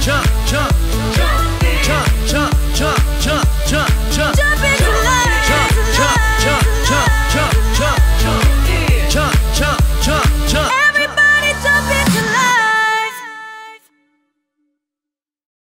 jump, jump.